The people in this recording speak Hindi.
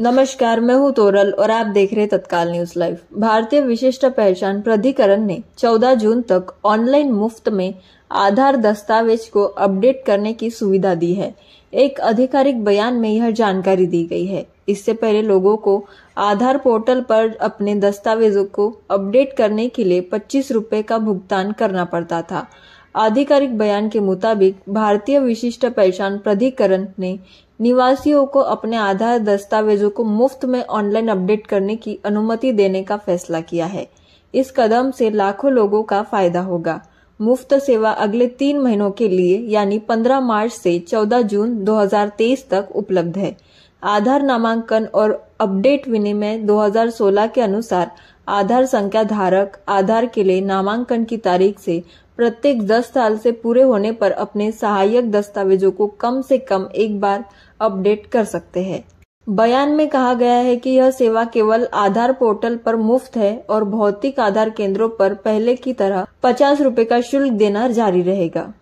नमस्कार, मैं हूँ तोरल और आप देख रहे तत्काल न्यूज़ लाइव। भारतीय विशिष्ट पहचान प्राधिकरण ने 14 जून तक ऑनलाइन मुफ़्त में आधार दस्तावेज़ को अपडेट करने की सुविधा दी है। एक आधिकारिक बयान में यह जानकारी दी गई है। इससे पहले लोगों को आधार पोर्टल पर अपने दस्तावेजों को अपडेट करने के लिए पच्चीस रूपए का भुगतान करना पड़ता था। आधिकारिक बयान के मुताबिक, भारतीय विशिष्ट पहचान प्राधिकरण ने निवासियों को अपने आधार दस्तावेजों को मुफ़्त में ऑनलाइन अपडेट करने की अनुमति देने का फैसला किया है। इस कदम से लाखों लोगों का फ़ायदा होगा। मुफ़्त सेवा अगले तीन महीनों के लिए, यानी 15 मार्च से 14 जून 2023 तक उपलब्ध है। आधार नामांकन और अपडेट विनिमय 2016 के अनुसार आधार संख्या धारक, आधार के लिए नामांकन की तारीख से प्रत्येक 10 साल से पूरे होने पर अपने सहायक दस्तावेजों को कम से कम एक बार अपडेट कर सकते हैं। बयान में कहा गया है कि यह सेवा केवल आधार पोर्टल पर मुफ़्त है और भौतिक आधार केंद्रों पर पहले की तरह पचास रूपए का शुल्क देना जारी रहेगा।